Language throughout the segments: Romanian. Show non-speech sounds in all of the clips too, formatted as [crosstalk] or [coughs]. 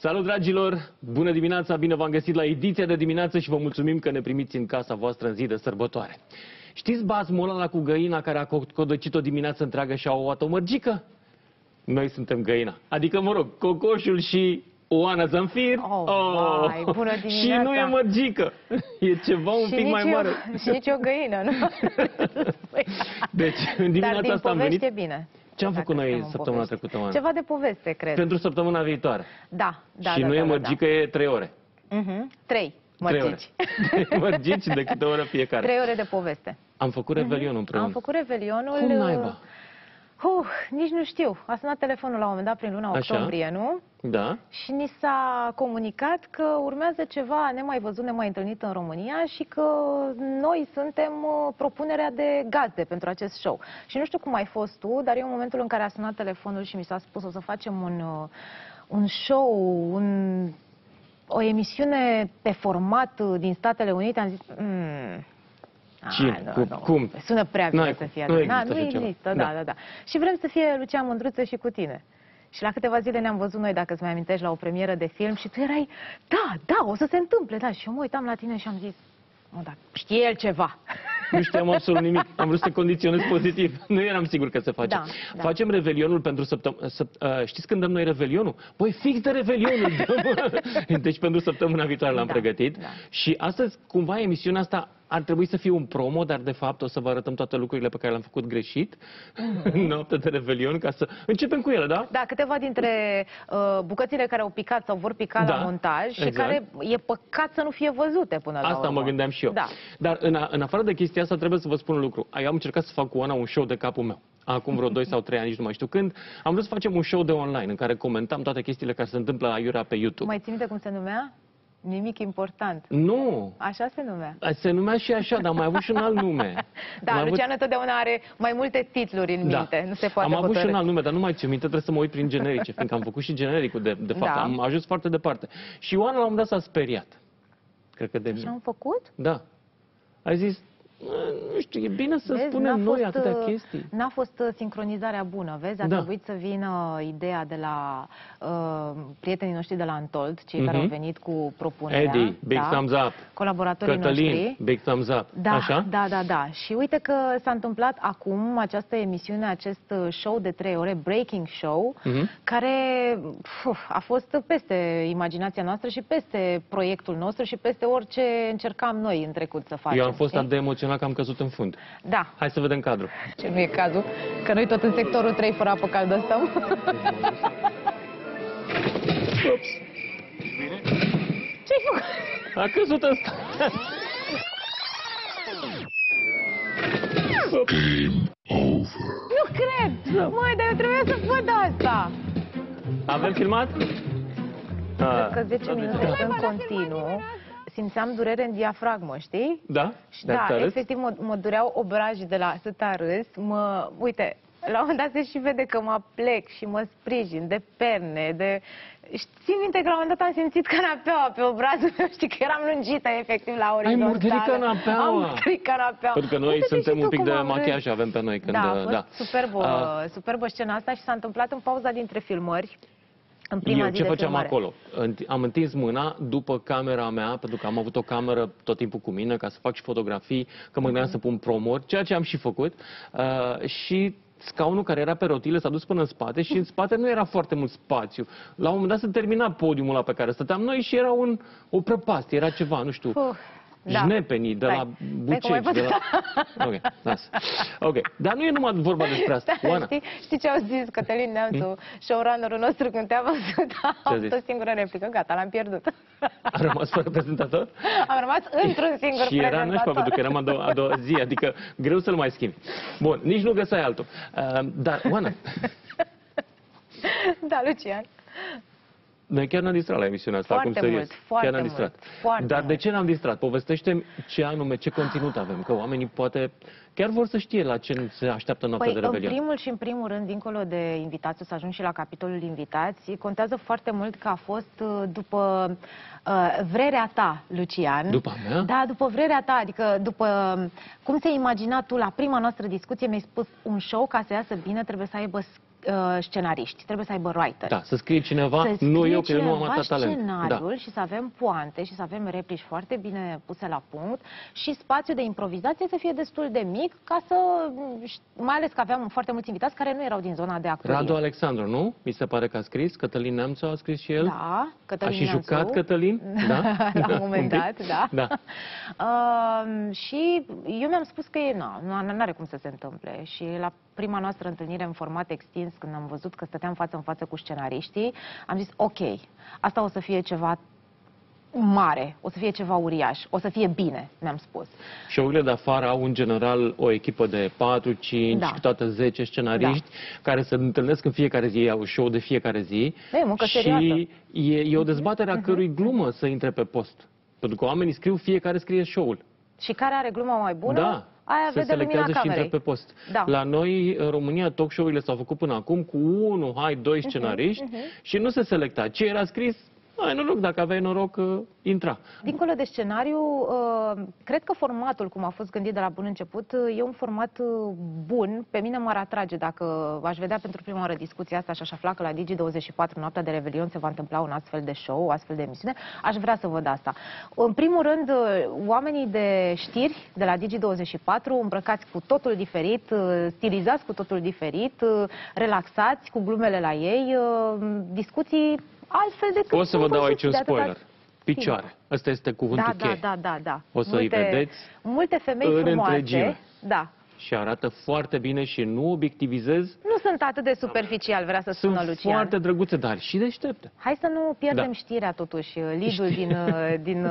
Salut dragilor! Bună dimineața! Bine v-am găsit la ediția de dimineață și vă mulțumim că ne primiți în casa voastră în zi de sărbătoare. Știți bazmul ăla cu găina care a codăcit o dimineață întreagă și a ouat o mărgică? Noi suntem găina. Adică, mă rog, cocoșul și Oana Zanfir. Oh, vai, bună [laughs] și dimineața. nu e mărgică. E ceva un și pic mai nici mare. Eu, și nici o găină, nu? [laughs] Deci, în dimineața Dar din asta am povești venit. e bine. Ce am Dacă făcut noi suntem în săptămâna povești. trecută, Oana? Ceva de poveste, cred. Pentru săptămâna viitoare. Da, da, și da, nu da, e da, mărgică, e trei ore. Da. Mhm. Trei Trei ore. mărgici. [laughs] mărgici de câte ore [laughs] fiecare. Trei ore de poveste. Am făcut revelionul împreună. Am făcut revelionul... Cum naiba? Uh, nici nu știu. A sunat telefonul la un moment dat prin luna Așa. octombrie, nu? Da? Și ni s-a comunicat că urmează ceva nemai văzut, nemai întâlnit în România și că noi suntem uh, propunerea de gazde pentru acest show. Și nu știu cum ai fost tu, dar eu în momentul în care a sunat telefonul și mi s-a spus o să facem un, uh, un show, un, o emisiune pe format uh, din Statele Unite, am zis... Mm, Cine? a, Cu- cum? Sună prea bine N-ai să cum. fie Nu adevărat. există nu așa ceva. există, Da. da, da, da. Și vrem să fie Lucian Mândruță și cu tine. Și la câteva zile ne-am văzut noi, dacă îți mai amintești, la o premieră de film și tu erai, da, da, o să se întâmple, da. Și eu mă uitam la tine și am zis, mă, da, știe el ceva. [laughs] Nu știam absolut nimic. Am vrut să condiționez pozitiv. [laughs] Nu eram sigur că se face. Da, da. Facem revelionul pentru săptămâna... Săp... uh, știți când dăm noi revelionul? Păi fix de revelionul [laughs] dăm. Deci pentru săptămâna viitoare l-am Da, pregătit. da. Și astăzi, cumva, emisiunea asta ar trebui să fie un promo, dar de fapt o să vă arătăm toate lucrurile pe care le-am făcut greșit în noaptea de revelion, ca să începem cu ele, da? Da, câteva dintre uh, bucățile care au picat sau vor pica Da, la montaj și exact. care e păcat să nu fie văzute până la Asta urmă. mă gândeam și eu. Da. Dar în, a, în afară de chestia asta trebuie să vă spun un lucru. Eu am încercat să fac cu Ana un show de capul meu. Acum vreo 2 sau 3 ani, nici nu mai știu când. Am vrut să facem un show de online în care comentam toate chestiile care se întâmplă aiurea pe YouTube. Mai ții minte cum se numea? Nimic important. Nu! Așa se numea. Se numea și așa, dar am mai avut și un alt nume. [laughs] Da, Am avut- Lucian întotdeauna are mai multe titluri în minte. Nu se poate Da. Am avut și hotărî. un alt nume, dar nu mai țin minte, trebuie să mă uit prin generice, fiindcă am făcut și genericul de, de fapt. Da. Am ajuns foarte departe. Și Ioana la un moment dat s-a speriat. Cred că de Și mine. am făcut? Da. A zis, "Ă, nu știu, e bine să Vezi, spunem n-a noi fost, atâtea uh, chestii. N-a fost uh, sincronizarea bună, vezi? A Da. trebuit să vină ideea de la uh, prietenii noștri de la Antold, cei care Mhm. au venit cu propunerea. Eddie, big da, thumbs up. Colaboratorii Cătălin, noștri. big thumbs up. Da, Așa? da, da, da. Și uite că s-a întâmplat acum această emisiune, acest uh, show de trei ore, Breaking Show, Mhm. care uf, a fost peste imaginația noastră și peste proiectul nostru și peste orice încercam noi în trecut să facem. Eu am fost știi? atât de emoționat că am căzut în fund. Da, Hai să vedem cadrul. ce nu e cazul, că noi tot în sectorul 3 fără apă caldă stăm. Ups, Ce-ai făcut? a căzut ăsta. Ups. Nu cred! Măi, dar eu trebuia să văd asta! Avem filmat? Ah, Cred că 10 minute în continuu simțeam durere în diafragmă, știi? Da? Și De atâta da, râs? efectiv mă, mă dureau obrajii de la atâta râs. Mă, uite, la un moment dat se și vede că mă plec și mă sprijin de perne, de... Și țin minte că la un moment dat am simțit canapeaua pe obrazul meu, știi că eram lungită efectiv la orizontală. murdărit canapeaua? Am murdărit canapeaua. Pentru că noi Uite-te suntem și un tu pic cum de am râs. machiaj avem pe noi când... Da, a uh, fost da. superbă, Ah. superbă scena asta și s-a întâmplat în pauza dintre filmări. În prima Eu zi ce de făceam filmare. acolo? Înt- Am întins mâna după camera mea, pentru că am avut o cameră tot timpul cu mine, ca să fac și fotografii, că mă gândeam Mhm. să pun promori, ceea ce am și făcut. Uh, și scaunul care era pe rotile s-a dus până în spate și în spate nu era foarte mult spațiu. La un moment dat se termina podiumul la pe care stăteam noi și era un, o prăpastie, era ceva, nu știu, Puh, da. jnepenii de Stai. la Stai că mai buceci, de la... Ok, lasă. Ok, dar nu e numai vorba despre asta. Da, Oana, știi, știi ce au zis Cătălin Neamțu, showrunnerul nostru, când te-a văzut? A Ce a avut zis? o singură replică, gata, l-am pierdut. a rămas fără prezentator? Am rămas într-un singur Și era nașpa prezentator. pentru că eram a doua, a doua zi, adică greu să-l mai schimbi. Bun, nici nu găseai altul. Uh, dar, Oana, Da, Lucian. Noi chiar ne-am distrat la emisiunea asta, Foarte acum serios. mult, foarte chiar ne-am mult, distrat. foarte dar de mult. ce ne-am distrat? Povestește ce anume, ce conținut avem, că oamenii poate chiar vor să știe la ce se așteaptă noaptea Păi, de în revelion. primul și în primul rând, dincolo de invitați, o să ajung și la capitolul invitați, contează foarte mult că a fost uh, după uh, vrerea ta, Lucian. După a mea? Da, după vrerea ta, adică după cum ți-ai imaginat tu la prima noastră discuție, mi-ai spus un show ca să iasă bine trebuie să aibă s- uh, scenariști, trebuie să aibă writer. Da, să scrie cineva, să nu scrie eu, că eu nu am cineva atât talent. scenariul Da. și să avem poante și să avem replici foarte bine puse la punct și spațiul de improvizație să fie destul de mic ca să, mai ales că aveam foarte mulți invitați care nu erau din zona de actorie. Radu Alexandru, nu? Mi se pare că a scris, Cătălin Neamțu a scris și el. Da, a Cătălin și Neamțu. jucat Cătălin? [laughs] Da? la un moment pic? dat, da. Da. Uh, [laughs] și eu mi-am spus că e, nu, nu are cum să se întâmple. Și la prima noastră întâlnire în format extins, când am văzut că stăteam față în față cu scenariștii, am zis, ok, asta o să fie ceva mare, o să fie ceva uriaș, o să fie bine, mi-am spus. Show-urile de afară au în general o echipă de 4, 5, Da. câteodată 10 scenariști care se întâlnesc în fiecare zi, au show de fiecare zi. Da, e muncă și serioasă. e, e o dezbatere a cărui glumă să intre pe post. Pentru că oamenii scriu, fiecare scrie show-ul. Și care are gluma mai bună, Da, aia se vede lumina selectează și intră camerei. pe post. Da. La noi, în România, talk show-urile s-au făcut până acum cu unul, hai, doi Mhm, scenariști și nu se selecta. Ce era scris, ai noroc, dacă aveai noroc, uh, intra. Dincolo de scenariu, uh, cred că formatul, cum a fost gândit de la bun început, uh, e un format uh, bun. Pe mine m-ar atrage dacă aș vedea pentru prima oară discuția asta și aș afla că la Digi24, noaptea de Revelion, se va întâmpla un astfel de show, o astfel de emisiune. Aș vrea să văd asta. În primul rând, uh, oamenii de știri de la Digi24, îmbrăcați cu totul diferit, uh, stilizați cu totul diferit, uh, relaxați, cu glumele la ei, uh, discuții altfel decât O să vă am dau văzut aici un de atâta spoiler. Picioare. Ăsta este cuvântul da, da, cheie. da, da, da. O să îi vedeți Multe femei în frumoase. întregime. Da. Și arată foarte bine și nu obiectivizez. Nu sunt atât de superficial, vrea să Sunt spună Lucian. foarte drăguțe, dar și deștepte. Hai să nu pierdem Da. știrea totuși, lidul din, uh, [laughs] din uh,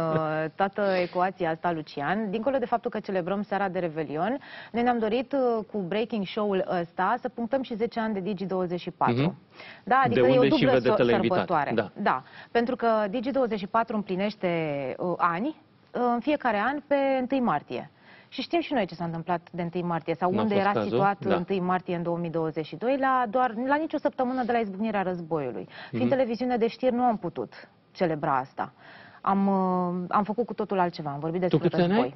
toată ecuația asta, Lucian. Dincolo de faptul că celebrăm seara de Revelion, noi ne-am dorit uh, cu Breaking Show-ul ăsta să punctăm și 10 ani de Digi24. Mhm. Da, adică De e o unde și dublă vedetele so- invitate. sărbătoare. Da. da, pentru că Digi24 împlinește uh, ani uh, în fiecare an pe 1 martie. Și știm și noi ce s-a întâmplat de 1 martie sau N-a unde fost era cazul? situat Da. 1 martie în 2022, la doar la nicio săptămână de la izbucnirea războiului. Fiind televiziune de știri, nu am putut celebra asta. Am, uh, am făcut cu totul altceva, am vorbit despre câți ani război. ai?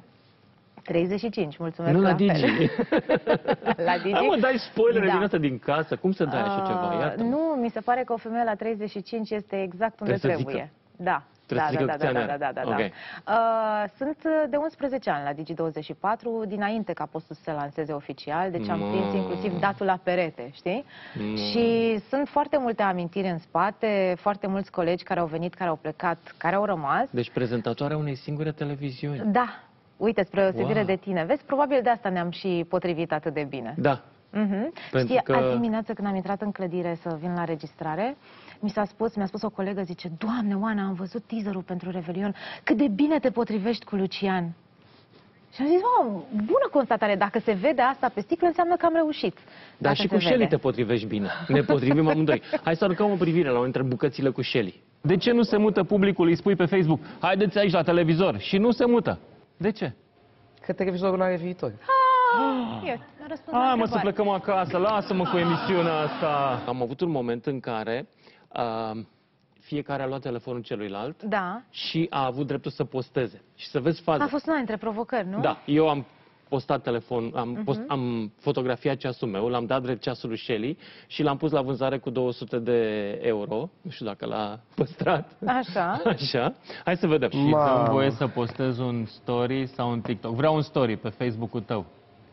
35, mulțumesc Nu la fel. Digi. [laughs] la Digi? Hai mă, dai spoilere Da. din asta din casă. Cum să dai așa ceva? Uh, Iată. Nu, mi se pare că o femeie la 35 este exact unde Trebuie să trebuie. zică. Da. Trebuie da, să zică da, câți da, ani da, are. da, da, da. Ok. Uh, sunt de 11 ani la Digi24, dinainte ca postul să se lanseze oficial, deci am Mă. prins inclusiv datul la perete, știi? Mă. Și sunt foarte multe amintiri în spate, foarte mulți colegi care au venit, care au plecat, care au rămas. Deci prezentatoarea unei singure televiziuni. Da, uite, spre deosebire Wow. de tine. Vezi, probabil de asta ne-am și potrivit atât de bine. Da. Mhm. Pentru Știi, că- azi dimineață când am intrat în clădire să vin la registrare, mi s-a spus, mi-a spus o colegă, zice, Doamne, Oana, am văzut teaserul pentru Revelion, cât de bine te potrivești cu Lucian. Și am zis, oh, bună constatare, dacă se vede asta pe sticlă, înseamnă că am reușit. Dar Dacă și se cu Shelly vede. te potrivești bine. Ne potrivim amândoi. Hai să aruncăm o privire la una dintre bucățile cu Shelly. De ce nu se mută publicul? Îi spui pe Facebook, haideți aici la televizor. Și nu se mută. De ce? Că televizorul nu are viitor. Ah, eu, am răspuns la Hai mă să întrebare. plecăm acasă, lasă-mă cu emisiunea asta. Am avut un moment în care uh, fiecare a luat telefonul celuilalt Da, și a avut dreptul să posteze. Și să vezi faza. a fost una dintre provocări, nu? Da, eu am postat telefon, am, Mhm. post, am fotografiat ceasul meu, l-am dat drept ceasul lui Shelly și l-am pus la vânzare cu 200 de euro. Nu știu dacă l-a [laughs] păstrat. Așa. Așa. Hai să vedem. Și Mamă. dăm voie să postez un story sau un TikTok. Vreau un story pe Facebook-ul tău.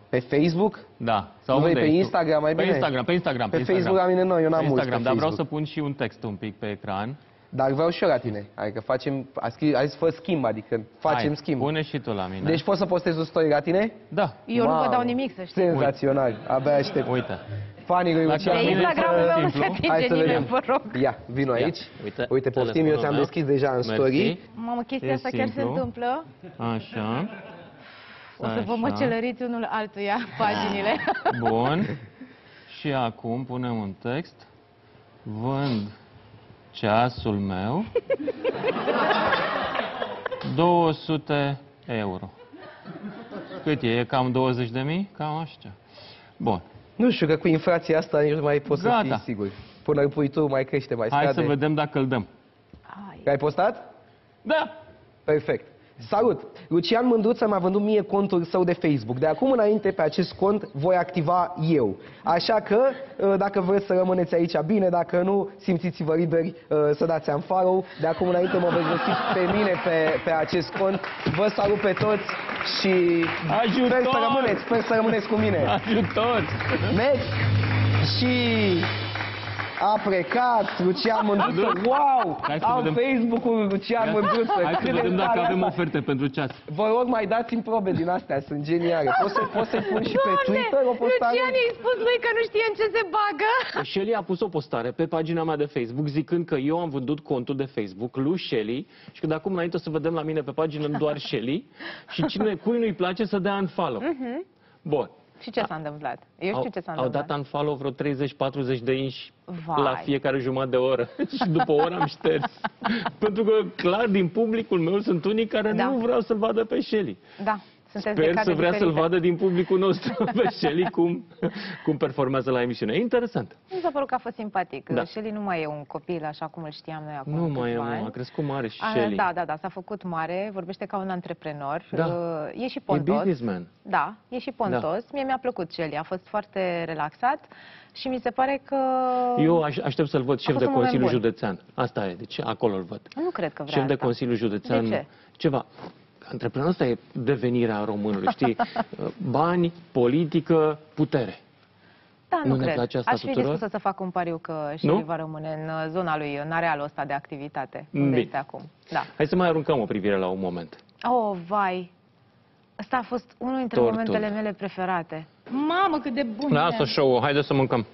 Pe Facebook? Da. Sau Nu vrei unde pe ești tu? Instagram, mai pe bine? Instagram, pe Instagram. Pe Instagram. Facebook la mine nu, eu n-am pe mulți Instagram, pe dar vreau să Facebook. pun și un text un pic pe ecran. Dar vreau și eu la tine. Adică facem, a scris, a zis fă schimb, adică facem Hai, schimb. Pune și tu la mine. Deci poți să postezi un story la tine? Da. Eu nu vă Mamă, dau nimic, să știți. Senzațional. Abia aștept. Uite. Fanii lui La Lucian. Pe Bine, Instagramul să meu nu se simplu. Hai atinge să nimeni, vedem. vă rog. Ia, vino Ia, aici. uite, Uite, poftim, eu telefonul ți-am meu. deschis deja în Mersi. story. Mamă, chestia E asta chiar se simplu. întâmplă. Așa. O să vă Așa. măcelăriți unul altuia [laughs] paginile. Bun. [laughs] Și acum punem un text. Vând ceasul meu [laughs] 200 euro. Cât e? E cam 20 de mii? Cam așa. Bun. Nu știu, că cu inflația asta nici nu mai poți să Gata. fii sigur. Până îl pui tu, mai crește, mai Hai scade. să vedem dacă îl dăm. Ai. Ai postat? Da! Perfect. Salut! Lucian Mândruță mi-a vândut mie contul său de Facebook. De acum înainte pe acest cont voi activa eu. Așa că, uh, dacă vreți să rămâneți aici, bine, dacă nu, simțiți-vă liberi uh, să dați un follow. De acum înainte mă veți găsi pe mine pe, pe acest cont. Vă salut pe toți și Ajutor! sper să rămâneți, sper să rămâneți cu mine. Ajutor! Mergi și a plecat Lucian [laughs] Mândruță. Wow! Hai să Am vedem. Facebook-ul lui Lucian Mândruță. Hai să Cât de vedem dacă tare avem asta. oferte pentru ceas. Vă rog, mai dați-mi probe din astea, sunt geniale. Poți să, poți să-i pun și pe Twitter o postare? Lucian i-a spus lui că nu știe în ce se bagă. Shelly a pus o postare pe pagina mea de Facebook zicând că eu am vândut contul de Facebook lui Shelly și că de acum înainte o să vedem la mine pe pagină doar Shelly și cine, cui nu-i place să dea unfollow. Bun. Și ce s-a întâmplat? Eu știu ce s-a au întâmplat. dat unfollow vreo 30-40 de inși Vai. la fiecare jumătate de oră [laughs] și după o oră am șters. [laughs] Pentru că, clar, din publicul meu sunt unii care Da. nu vreau să-l vadă pe Shelly. Da, sunteți de Sper cadre să vrea să-l diferite. vadă din publicul nostru [laughs] pe Shelly cum, cum performează la emisiune. E interesant. Mi s-a părut că a fost simpatic. Da. Shelly nu mai e un copil așa cum îl știam noi acum Nu mai e, câțiva mă, ani. a crescut mare și A, Shelly. Da, da, da, s-a făcut mare, vorbește ca un antreprenor, Da. uh, e și E pontos. businessman. Da, e și pontos. Mie mi-a plăcut Shelly, a fost foarte relaxat și mi se pare că... Eu aș, aștept să-l văd șef fost de un moment Consiliu bun. Județean. Asta e, deci acolo îl văd. Nu cred că vrea Șef de asta. Consiliu Județean. De ce? Ceva. Antreprenorul ăsta e devenirea românului, știi? [laughs] Bani, politică, putere. Da, nu, Nu ne cred. place asta Aș fi tuturor? dispusă să fac un pariu că Shelly Nu? va rămâne în uh, zona lui, în arealul ăsta de activitate, unde Bine. este acum. Da. Hai să mai aruncăm o privire la un moment. Oh, vai! Ăsta a fost unul dintre Tortul. momentele mele preferate. Mamă, cât de bun Lasă e. show-ul, haide să mâncăm.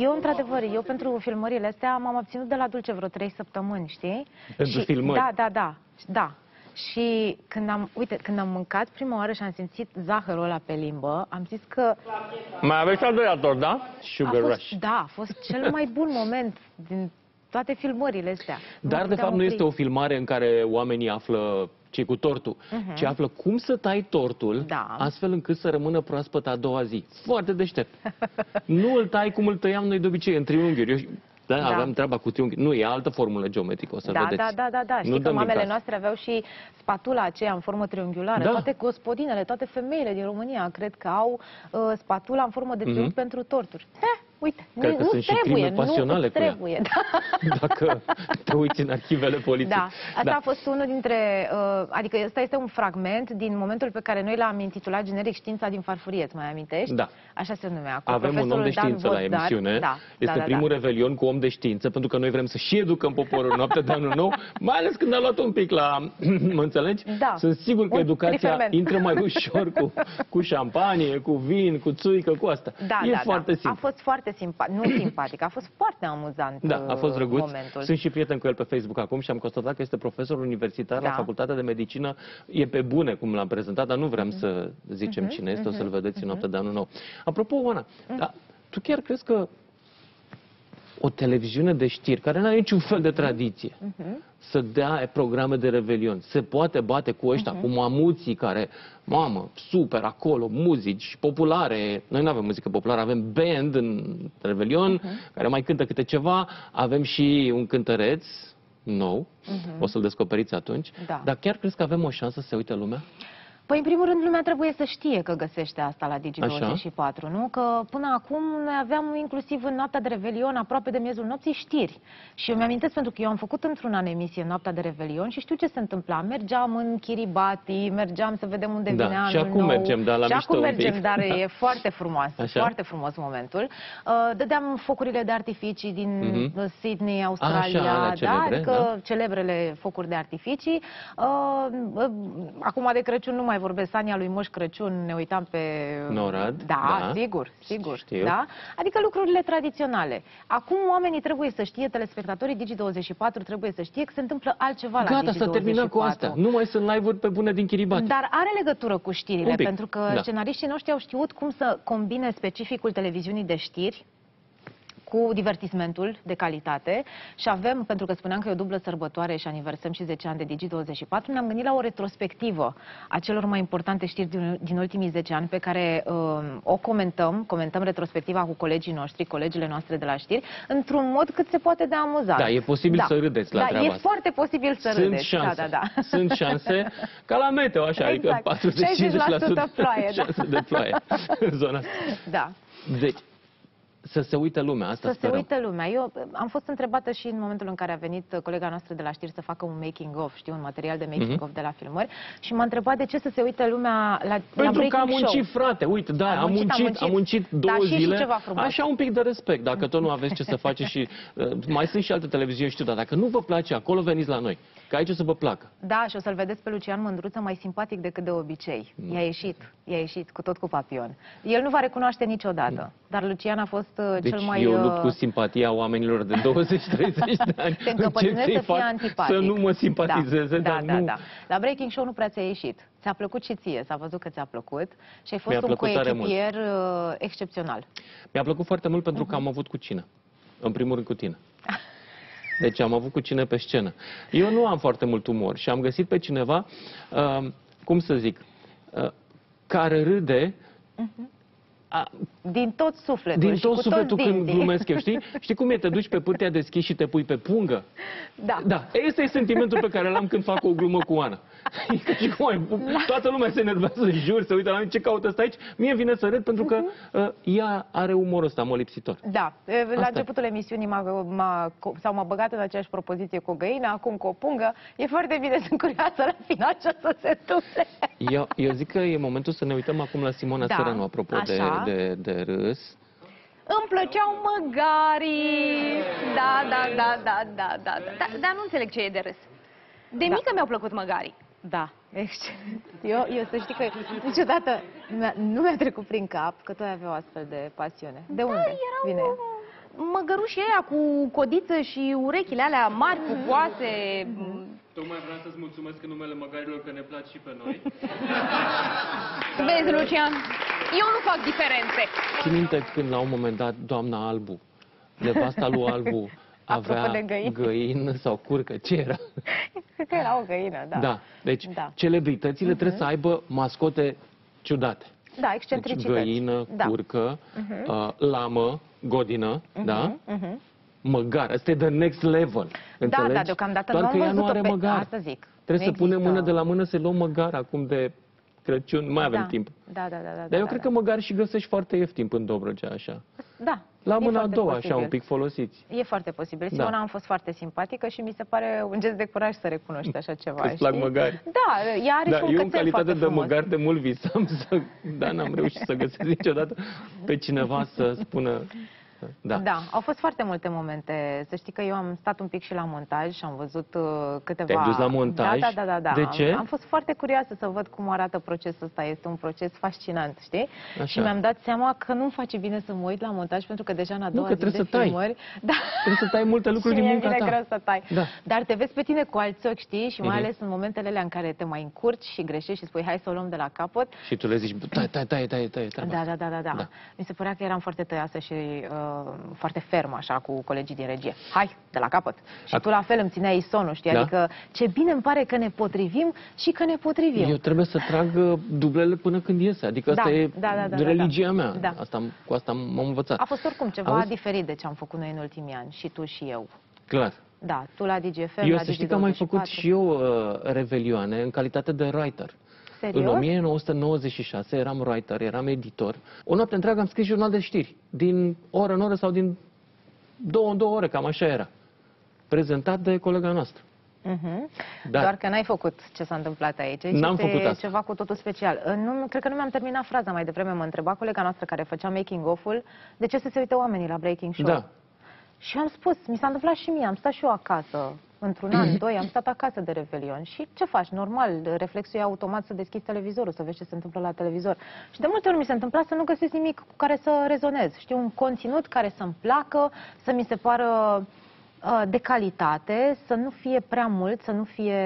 Eu, într-adevăr, eu pentru filmările astea m-am abținut de la dulce vreo trei săptămâni, știi? Pentru și, filmări? Da, da, da, da. Și când am, uite, când am mâncat prima oară și am simțit zahărul ăla pe limbă, am zis că Mai aveți al doilea tort, da? a Sugar fost, Rush. da, a fost cel mai bun moment din toate filmările astea. Nu Dar, mă de puteam fapt, nu opri. este o filmare în care oamenii află ce cu tortul, ci află cum să tai tortul, Mhm. Da. astfel încât să rămână proaspăt a doua zi. Foarte deștept. [laughs] nu îl tai cum îl tăiam noi de obicei, în triunghiuri. Eu, da, Da. aveam treaba cu triunghiuri. Nu, e altă formulă geometrică, o să Da, vedeți. da, da, da, da. Nu Știi că dăm din mamele casă. noastre aveau și spatula aceea în formă triunghiulară. Da. Toate gospodinele, toate femeile din România cred că au uh, spatula în formă de triunghi pentru torturi. Eh, uite, Mhm. Cred nu, că nu sunt și trebuie, crime pasionale nu cu ea. trebuie. Da. [laughs] Dacă te uiți în arhivele poliției. Da, asta a fost unul dintre, uh, adică ăsta este un fragment din momentul pe care noi l-am intitulat generic Știința din farfurie, îți mai amintești? Da. Așa se numea. Cu Avem un om profesorul de Dan știință la Bozdar. emisiune. Da, este da, da, primul da. revelion cu om de știință, pentru că noi vrem să și educăm poporul noaptea de anul nou, mai ales când a luat un pic la... [clears throat] mă înțelegi? Da. Sunt sigur că Un educația triferment. intră mai [laughs] ușor cu, cu șampanie, cu vin, cu țuică, cu asta. Da, e da, foarte da. simplu. A fost foarte simpatic, nu [coughs] simpatic, a fost foarte amuzant Da, a fost uh, drăguț. momentul. Sunt și prieten cu el pe Facebook acum și am constatat că este profesor universitar la Da. Facultatea de Medicină. E pe bune cum l-am prezentat, dar nu vrem Mhm. să zicem cine este, o să-l vedeți în noaptea de anul nou. Apropo, Oana, Mhm. da, tu chiar crezi că o televiziune de știri, care nu are niciun fel de tradiție, Mhm. să dea programe de revelion, se poate bate cu ăștia, Mhm. cu mamuții care, mamă, super acolo, muzici populare. Noi nu avem muzică populară, avem band în revelion, care mai cântă câte ceva, avem și un cântăreț nou, o să-l descoperiți atunci. Da. Dar chiar crezi că avem o șansă să se uite lumea? Păi, în primul rând, lumea trebuie să știe că găsește asta la Digi24, nu? Că până acum noi aveam inclusiv în noaptea de Revelion, aproape de miezul nopții, știri. Și eu mi-amintesc pentru că eu am făcut într-un an emisie în noaptea de Revelion și știu ce se întâmpla. Mergeam în Kiribati, mergeam să vedem unde Da, vine și anul acum nou. mergem, dar la și mișto acum un mergem, pic. dar e [laughs] foarte frumos, Așa? foarte frumos momentul. Uh, Dădeam focurile de artificii din Mhm. Sydney, Australia, Așa, alea da, celebre, adică da. celebrele focuri de artificii. Uh, uh, acum de Crăciun nu mai vorbesc, Ania lui Moș Crăciun, ne uitam pe... Norad, Da, da. sigur, sigur. Știu. Da? Adică lucrurile tradiționale. Acum oamenii trebuie să știe, telespectatorii Digi24 trebuie să știe că se întâmplă altceva la Gata, Digi24. să terminăm cu asta. Nu mai sunt live-uri pe bune din Kiribati. Dar are legătură cu știrile, Un pic, pentru că da. scenariștii noștri au știut cum să combine specificul televiziunii de știri cu divertismentul de calitate și avem, pentru că spuneam că e o dublă sărbătoare și aniversăm și 10 ani de Digi24, ne-am gândit la o retrospectivă a celor mai importante știri din, din ultimii 10 ani pe care uh, o comentăm, comentăm retrospectiva cu colegii noștri, colegile noastre de la știri, într-un mod cât se poate de amuzat. Da, e posibil să râdeți la da, treaba e asta. foarte posibil să Sunt râdeți. șanse, Da, da, da. sunt șanse, ca la meteo, așa, Exact. adică 40-50% 60% ploaie, [laughs] da. șanse de ploaie în zona asta. da. Deci, să se uite lumea, asta Să se sperăm. uite lumea. Eu uh, am fost întrebată și în momentul în care a venit uh, colega noastră de la știri să facă un making-of, știu, un material de making-of de la filmări și m-a întrebat de ce să se uite lumea la, la Pentru că am Breaking muncit, Show. frate, uite, da, Am am muncit, am muncit, am muncit. muncit două Da, și- și zile. ceva frumos. Așa un pic de respect, dacă tot nu aveți ce să faceți și [laughs] uh, mai sunt și alte televiziuni, știu, dar dacă nu vă place acolo, veniți la noi, că aici o să vă placă. Da, și o să-l vedeți pe Lucian Mândruță mai simpatic decât de obicei. I-a ieșit, i-a ieșit cu tot cu papion. El nu va recunoaște niciodată, dar Lucian a fost uh, Deci cel mai... eu uh, lupt cu simpatia oamenilor de 20-30 [laughs] de ani. te [laughs] încăpățânezi Încerc să să-i fii fac antipatic. Să nu mă simpatizeze, da, dar da, nu... da. La Breaking Show nu prea ți-a ieșit. Ți-a plăcut și ție, s-a văzut că ți-a plăcut și ai fost Mi-a un plăcut tare mult. coechipier uh, excepțional. Mi-a plăcut foarte mult pentru că Mhm. am avut cu cine. În primul rând cu tine. [laughs] Deci am avut cu cine pe scenă. Eu nu am foarte mult umor și am găsit pe cineva, uh, cum să zic, uh, care râde a, Din tot sufletul din și tot cu sufletul toți când dinții. glumesc eu, știi? Știi cum e? Te duci pe pârtia deschis și te pui pe pungă? Da. Da, ăsta e sentimentul pe care l-am când fac o glumă cu Ana. E ca și cum ai, toată lumea se enervează în jur, se uită la mine, ce caută ăsta aici? Mie vine să râd pentru că uh, ea are umorul ăsta mă lipsitor. Da, e, la e. începutul emisiunii m-a, m-a, co- sau m-a băgat în aceeași propoziție cu o găină, acum cu o pungă. E foarte bine, [laughs] sunt curioasă la final ce o să se întâmple. Eu, eu zic că e momentul să ne uităm acum la Simona Da, Sărănu, apropo de, așa. de, de râs. Îmi plăceau măgarii. Da, da, da, da, da, da. da. Da, dar nu înțeleg ce e de râs. De Da. mică mi-au plăcut măgarii. Da, excelent. Eu, eu să știi că niciodată mi-a- nu mi-a trecut prin cap că tu ai avea o astfel de pasiune. De unde Da, erau vine? măgărușii ăia cu codiță și urechile alea mari, pupoase. Tocmai vreau să-ți mulțumesc în numele măgarilor că ne plac și pe noi. Vezi, Lucian, eu nu fac diferențe. Țin minte când la un moment dat doamna Albu, nevasta lui Albu, [laughs] Apropo avea de găini. găină sau curcă, ce era? Cred că era o găină, da. Da, deci Da. celebritățile trebuie să aibă mascote ciudate. Da, Deci excentricități. găină, da. curcă, uh, lamă, godină, da? Mhm. Măgar. Asta e the next level. Da, înțelegi? da, deocamdată Doar nu că am ea nu văzut-o are pe... măgar. Asta zic. Trebuie Nu să punem există. mână de la mână să luăm măgar acum de Crăciun. Nu mai avem da. timp. Da, da, da. da Dar eu da, cred da. că măgar și găsești foarte ieftin în Dobrogea, așa. Da. La e mâna a foarte doua, posibil. așa, un pic folosiți. E foarte posibil. Da. Simona am fost foarte simpatică și mi se pare un gest de curaj să recunoști așa ceva. Că-ți plac știi? măgari. Da, ea are Da, și un eu în cățel calitate foarte de frumos. măgar de mult visam să... [laughs] Dar n-am reușit să găsesc niciodată pe cineva să spună... Da. Da, au fost foarte multe momente. Să știi că eu am stat un pic și la montaj și am văzut uh, câteva... Te-ai dus la montaj? Da, da, da. da, da. De ce? Am, am fost foarte curioasă să văd cum arată procesul ăsta. Este un proces fascinant, știi? Așa. Și mi-am dat seama că nu-mi face bine să mă uit la montaj pentru că deja în a doua că zi trebuie de să tai. filmări... [laughs] Da. Trebuie să tai multe lucruri și din mie munca vine ta. greu să tai. Da. Dar te vezi pe tine cu alți ochi, știi? Și mai Mhm. ales în momentele alea în care te mai încurci și greșești și spui hai să o luăm de la capăt. Și tu le zici, tai, tai, tai, tai, tai, treaba Da, asta. da, da, da, da, Da. Mi se părea că eram foarte tăiasă și uh, foarte fermă așa cu colegii din regie. Hai, de la capăt. Și Ac- tu la fel îmi țineai sonul, știi? Da. Adică ce bine îmi pare că ne potrivim și că ne potrivim. Eu trebuie să trag uh, dublele până când iese. Adică Da, asta e da, da, da, da, religia da. mea. Da. Asta, am- cu asta m-am învățat. A fost oricum ceva Auzi? diferit de ce am făcut noi în ultimii ani, și tu și eu. Clar. Da, tu la DGFM, Eu la să știi că am mai Digi24. făcut și eu uh, revelioane în calitate de writer. Serios? În 1996 eram writer, eram editor. O noapte întreagă am scris jurnal de știri. Din oră în oră sau din două în două ore, cam așa era. Prezentat de colega noastră. Mhm. Dar- Doar că n-ai făcut ce s-a întâmplat aici. Aici N-am este făcut asta. ceva cu totul special. Uh, Nu, cred că nu mi-am terminat fraza mai devreme. Mă întreba colega noastră care făcea making-of-ul de ce să se uite oamenii la Breaking Show. Da. Și am spus, mi s-a întâmplat și mie, am stat și eu acasă, într-un an, [clears throat] doi, am stat acasă de Revelion. Și ce faci? Normal, reflexul e automat să deschizi televizorul, să vezi ce se întâmplă la televizor. Și de multe ori mi se întâmpla să nu găsesc nimic cu care să rezonez. Știu, un conținut care să-mi placă, să mi se pară uh, de calitate, să nu fie prea mult, să nu fie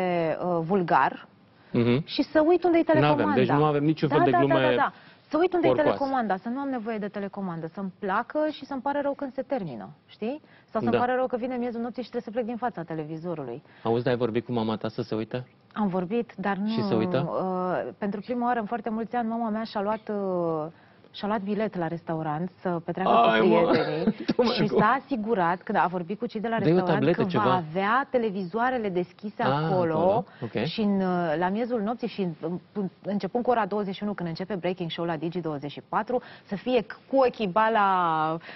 uh, vulgar Mhm. și să uit unde-i telecomanda. N-avem, deci nu avem niciun fel da, de da, glume Da, da, da. Să uit unde e Porcoasă. telecomanda, să nu am nevoie de telecomandă, să-mi placă și să-mi pare rău când se termină, știi? Sau să-mi Da. pare rău că vine miezul nopții și trebuie să plec din fața televizorului. Auzi, dar ai vorbit cu mama ta să se uite? Am vorbit, dar nu... Și se uită? Uh, pentru prima oară în foarte mulți ani, mama mea și-a luat... Uh, și-a luat bilet la restaurant să petreacă Ai, cu mă! prietenii [laughs] Tu mai și cum? s-a asigurat, când a vorbit cu cei de la Dă-i o restaurant, tabletă, că ceva. va avea televizoarele deschise Ah, acolo, acolo, ok. și în, uh, la miezul nopții și în- în- începând cu ora 21, când începe Breaking Show la Digi24, să fie cu ochii ba la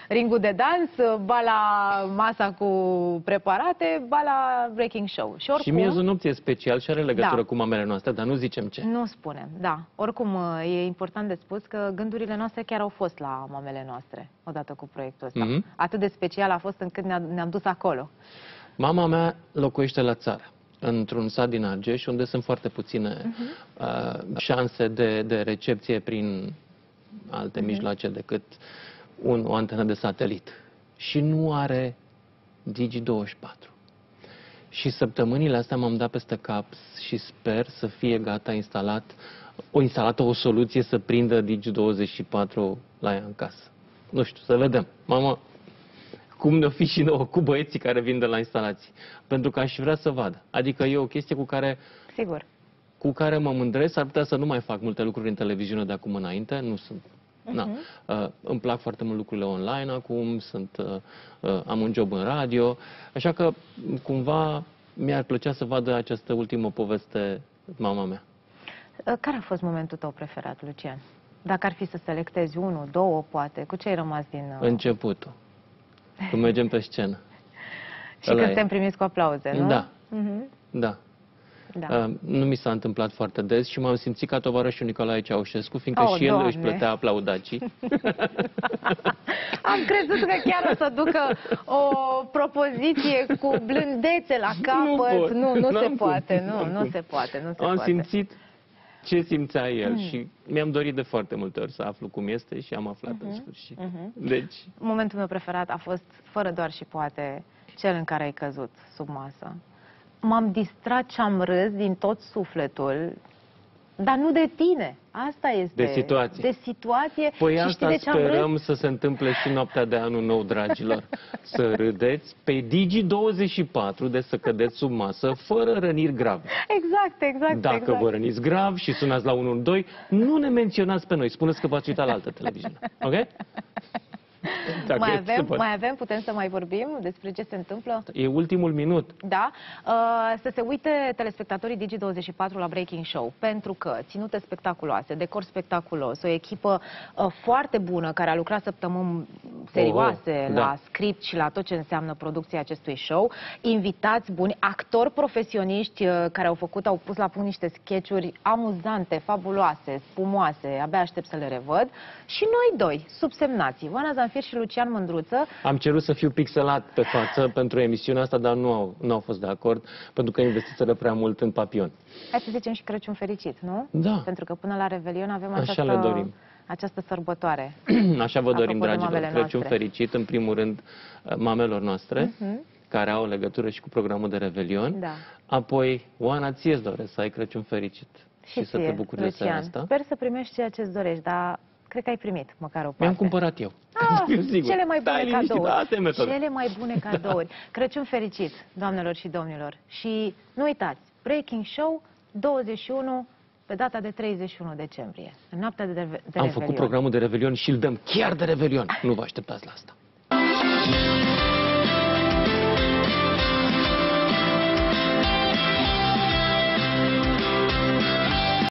ringul de dans, ba la masa cu preparate, ba la Breaking Show. Și Și oricum... miezul nopții e special și are legătură Da. cu mamele noastre, dar nu zicem ce. Nu spunem, da. Oricum, e important de spus că gândurile noastre chiar au fost la mamele noastre, odată cu proiectul ăsta. Mhm. Atât de special a fost încât ne-a- ne-am dus acolo. Mama mea locuiește la țară, într-un sat din Argeș, unde sunt foarte puține uh, șanse de, de recepție prin alte mijloace decât un, o antenă de satelit. Și nu are Digi24. Și săptămânile astea m-am dat peste cap și sper să fie gata instalat, o instalată o soluție să prindă Digi24 la ea în casă. Nu știu, să vedem. Mama, cum ne-o fi și nouă cu băieții care vin de la instalații. Pentru că aș vrea să vadă. Adică e o chestie cu care, Sigur. cu care mă mândresc. Ar putea să nu mai fac multe lucruri în televiziune de acum înainte. Nu sunt. Na. Uh, îmi plac foarte mult lucrurile online acum, sunt, uh, uh, am un job în radio, așa că cumva mi-ar plăcea să vadă această ultimă poveste mama mea. Care a fost momentul tău preferat, Lucian? Dacă ar fi să selectezi unul, două, poate, cu ce ai rămas din... uh, Începutul. Când mergem pe scenă. [laughs] și ăla când e. suntem primiți cu aplauze, nu? Da. Mhm. Da. da. Uh, nu mi s-a întâmplat foarte des și m-am simțit ca tovarășul Nicolae Ceaușescu, fiindcă Oh, și el Doamne. își plătea aplaudacii. [laughs] Am crezut că chiar o să ducă o propoziție cu blândețe la capăt. pot. Nu, nu, N-am se cum. poate, nu, N-am nu cum. se poate, nu se Am poate. simțit ce simțea el Hmm. și mi-am dorit de foarte multe ori să aflu cum este și am aflat Mhm. în sfârșit. Deci, Momentul meu preferat a fost, fără doar și poate, cel în care ai căzut sub masă. M-am distrat și am râs din tot sufletul, dar nu de tine. Asta este. De situație. De situație. Păi și știi asta de ce am râs? sperăm să se întâmple și noaptea de anul nou, dragilor. [laughs] Să râdeți pe Digi24 de să cădeți sub masă fără răniri grave. Exact, exact, Dacă exact. vă răniți grav și sunați la 112, nu ne menționați pe noi, spuneți că v-ați uitat la altă televiziune. Ok? Dacă mai, se avem, poate. mai avem, putem să mai vorbim despre ce se întâmplă? E ultimul minut. Da, uh, să se uite telespectatorii Digi24 la Breaking Show, pentru că ținute spectaculoase, decor spectaculos, o echipă uh, foarte bună care a lucrat săptămâni serioase Oho, la da. script și la tot ce înseamnă producția acestui show, invitați buni, actori profesioniști uh, care au făcut, au pus la punct niște sketchuri amuzante, fabuloase, spumoase, abia aștept să le revăd, și noi doi, subsemnații, Oana Zanfir și Lucian Mândruță, Am cerut să fiu pixelat pe față pentru emisiunea asta, dar nu au, nu au fost de acord, pentru că investiseră prea mult în papion. Hai să zicem și Crăciun fericit, nu? Da. Pentru că până la Revelion avem Așa această, le dorim. această sărbătoare. [clears throat] Așa vă dorim, Apropo de dragilor, mamele Crăciun noastre. fericit, în primul rând, mamelor noastre, care au legătură și cu programul de Revelion. Da. Apoi, Oana, ție îți doresc să ai Crăciun fericit și, să te ție, bucuri de seara Lucian, asta. Sper să primești ceea ce-ți dorești, dar cred că ai primit măcar o parte. Mi-am cumpărat eu. Ah, [laughs] Fiu sigur. cele mai bune Stai liniștit, cadouri. asta e metoda. Cele mai bune [laughs] cadouri. Crăciun fericit, doamnelor și domnilor. Și nu uitați, Breaking Show 21 pe data de 31 decembrie, în noaptea de, de Am Revelion. făcut programul de Revelion și îl dăm chiar de Revelion. Nu vă așteptați la asta.